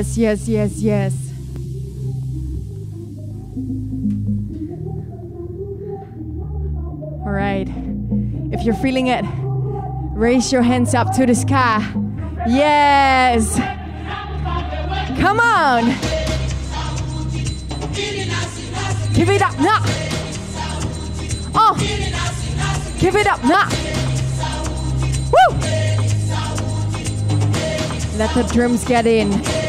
Yes, yes, yes, yes. All right. If you're feeling it, raise your hands up to the sky. Yes. Come on. Give it up now. Oh. Give it up now. Woo. Let the drums get in.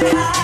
Taking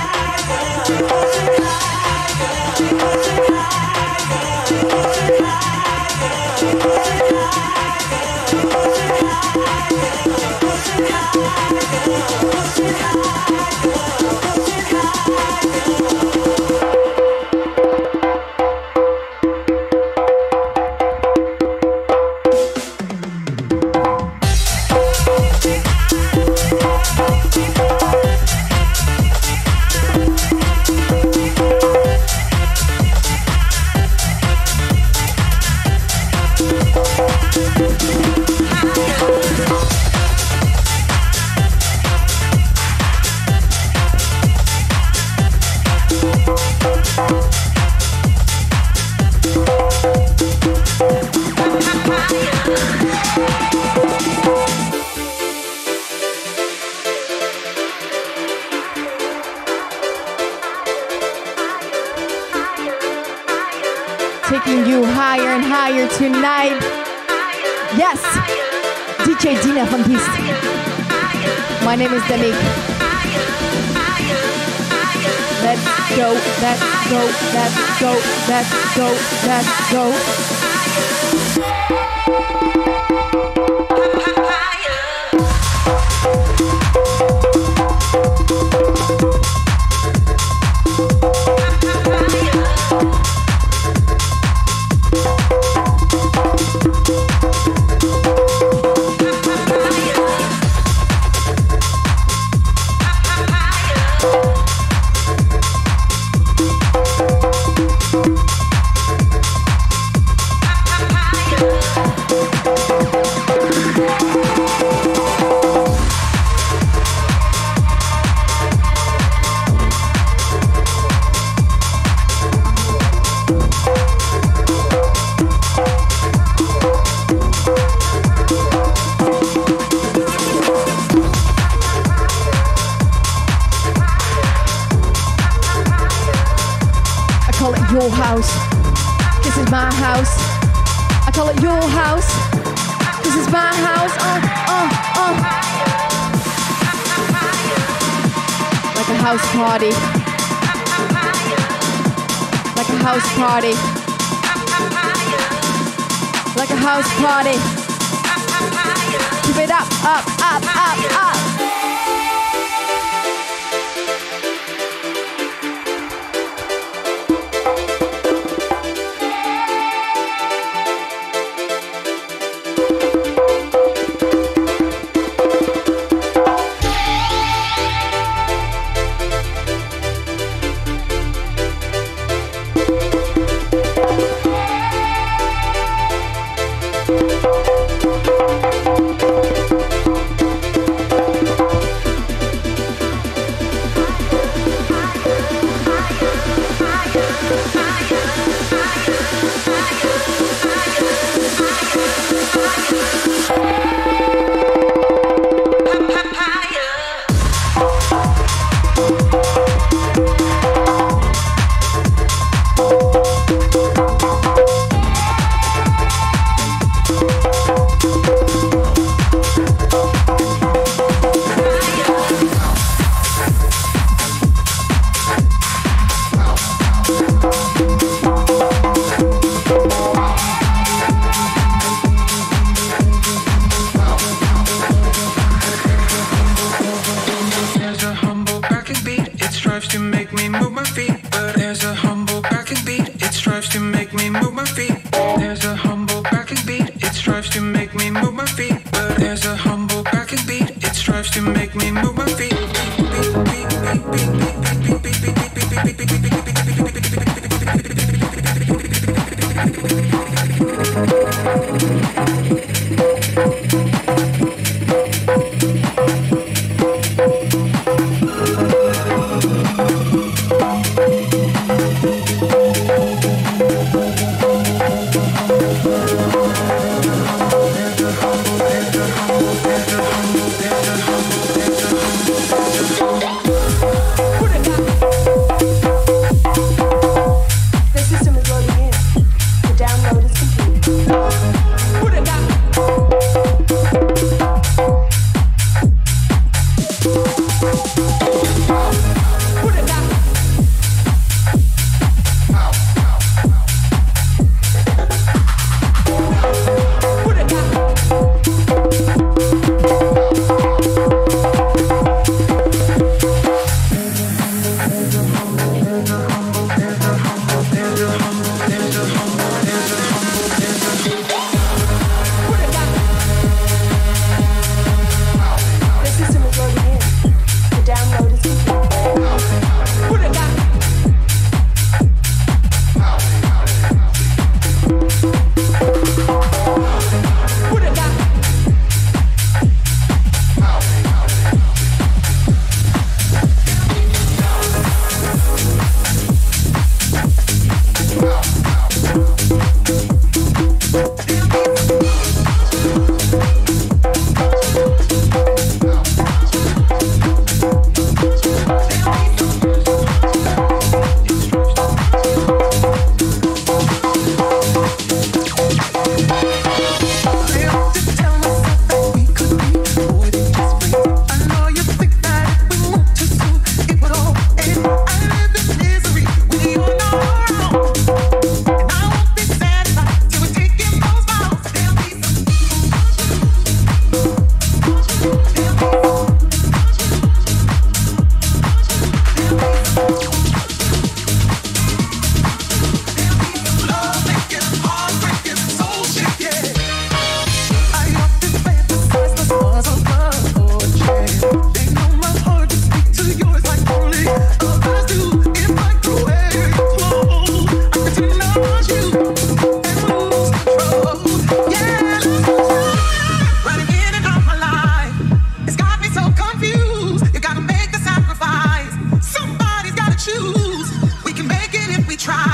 choose. We can make it if we try.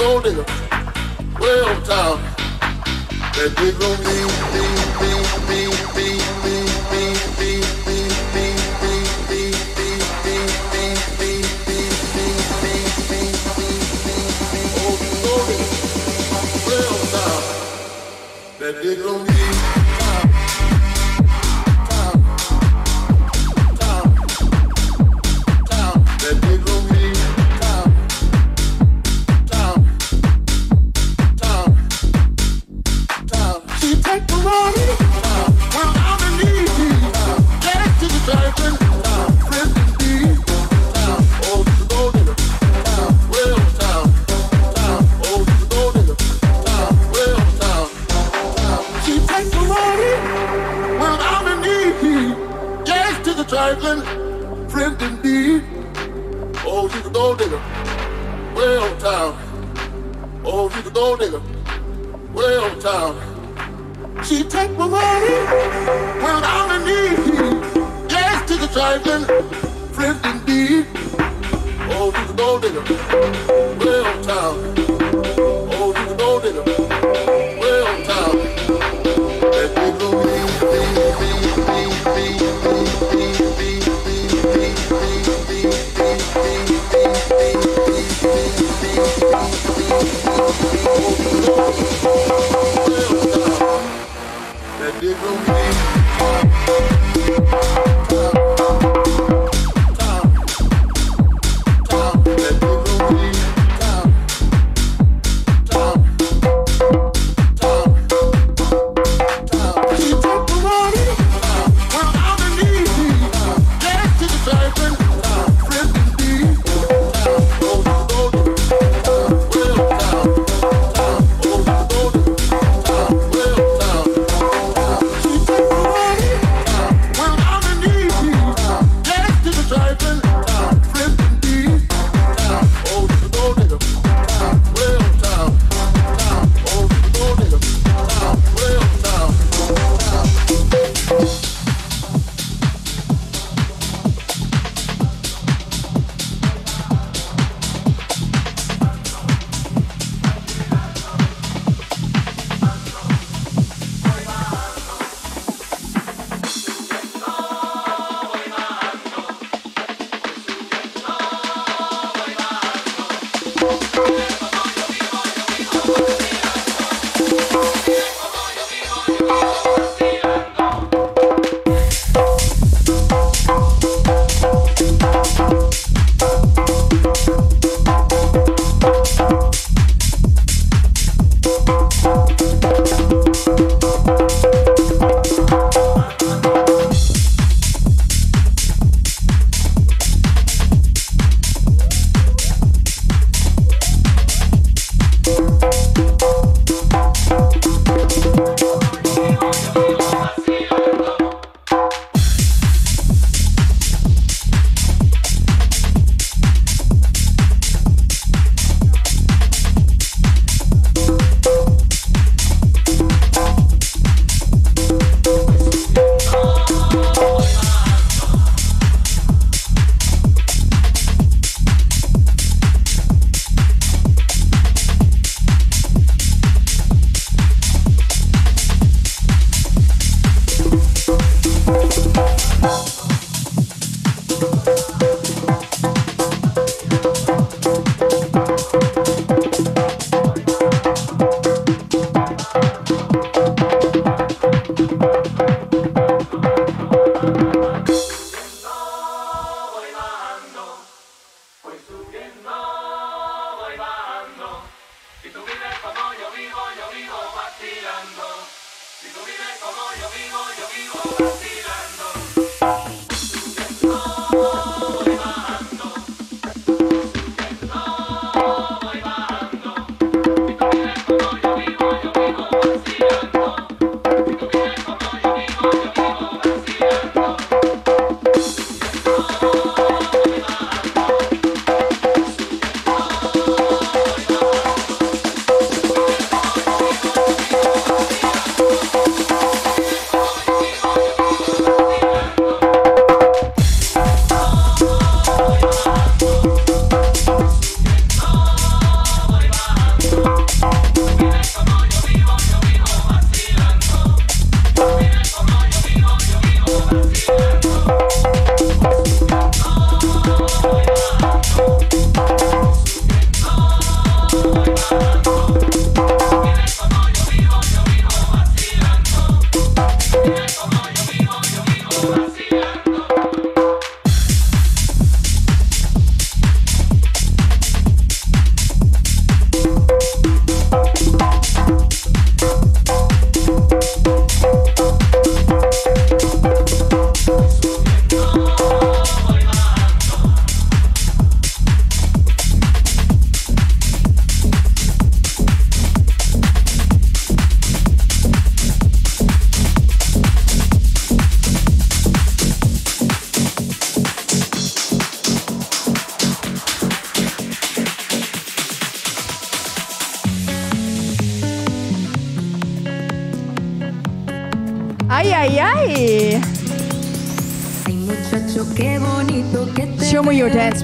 gold digger. well on. That big old me, me, me, me.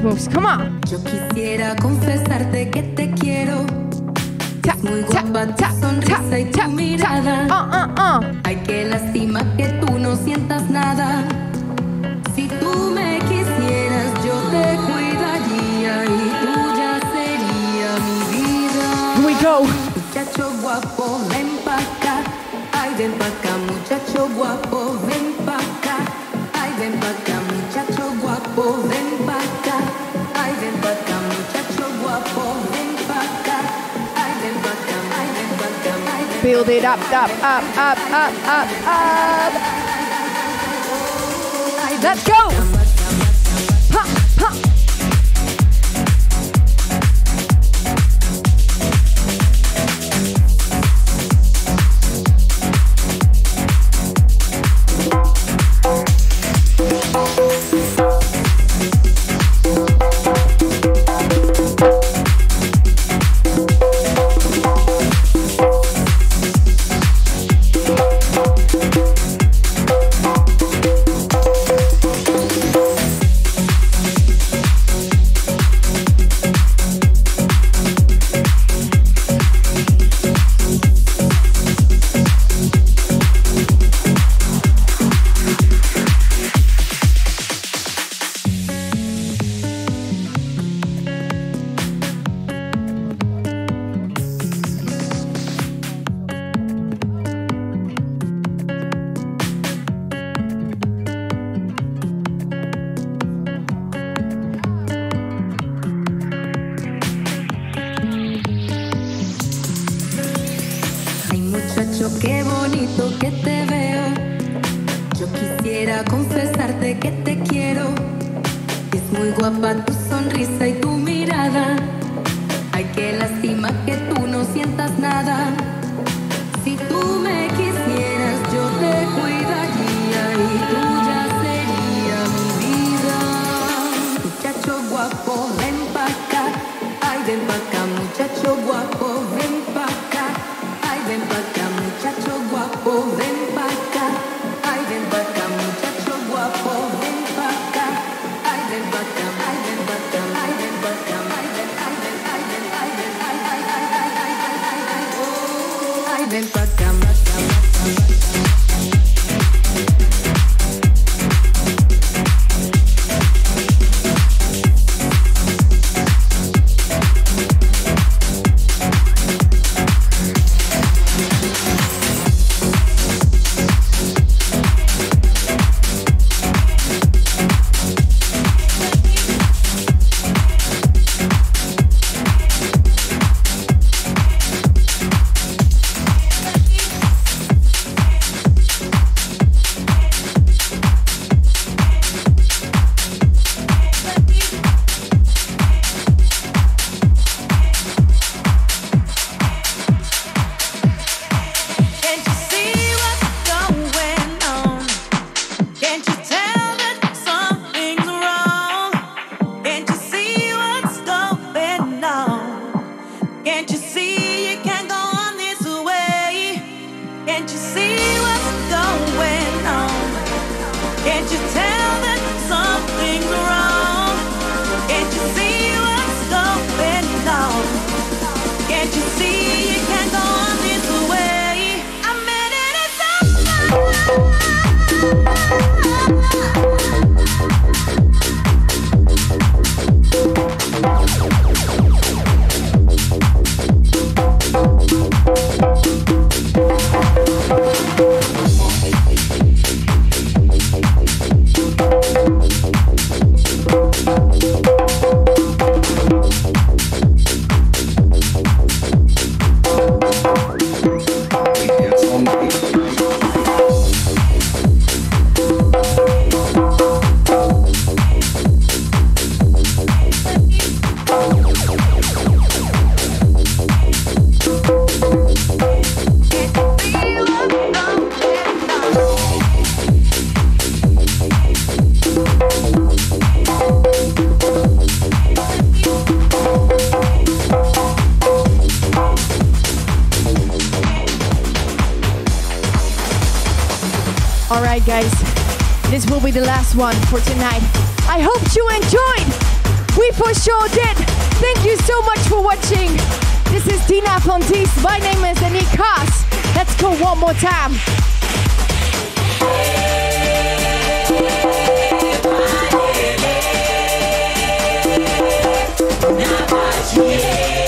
moves. Come on. up, up, up, up, up, up, up. Let's go. The last one for tonight. I hope you enjoyed. We for sure did. Thank you so much for watching. This is Dina van Diest. My name is Danique Kaas. Let's go one more time. Yeah.